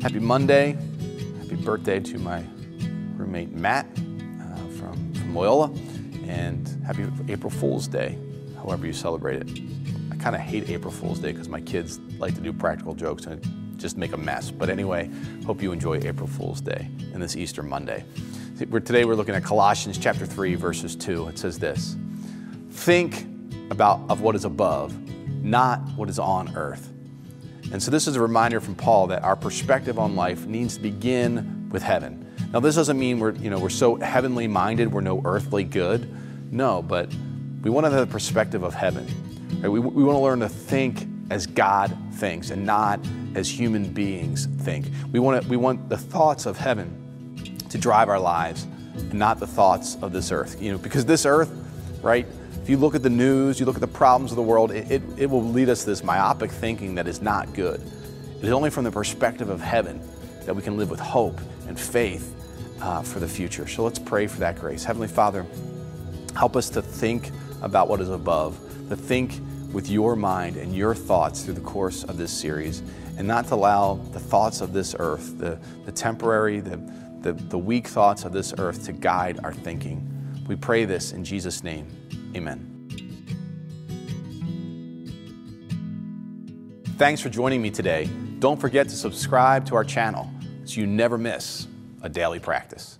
Happy Monday. Happy birthday to my roommate Matt uh, from, from Loyola. And happy April Fool's Day, however you celebrate it. I kind of hate April Fool's Day because my kids like to do practical jokes and just make a mess. But anyway, hope you enjoy April Fool's Day and this Easter Monday. Today we're looking at Colossians chapter 3, verses 2. It says this Think about of what is above, not what is on earth. And so this is a reminder from Paul that our perspective on life needs to begin with heaven. Now this doesn't mean we're, you know, we're so heavenly minded, we're no earthly good. No, but we want to have the perspective of heaven. Right? We, we want to learn to think as God thinks and not as human beings think. We want, to, we want the thoughts of heaven to drive our lives and not the thoughts of this earth. You know, because this earth, right, if you look at the news, you look at the problems of the world, it, it, it will lead us to this myopic thinking that is not good. It is only from the perspective of heaven that we can live with hope and faith uh, for the future. So let's pray for that grace. Heavenly Father, help us to think about what is above, to think with your mind and your thoughts through the course of this series, and not to allow the thoughts of this earth, the, the temporary, the, the, the weak thoughts of this earth to guide our thinking. We pray this in Jesus' name. Amen. Thanks for joining me today. Don't forget to subscribe to our channel so you never miss a daily practice.